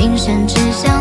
今生只想。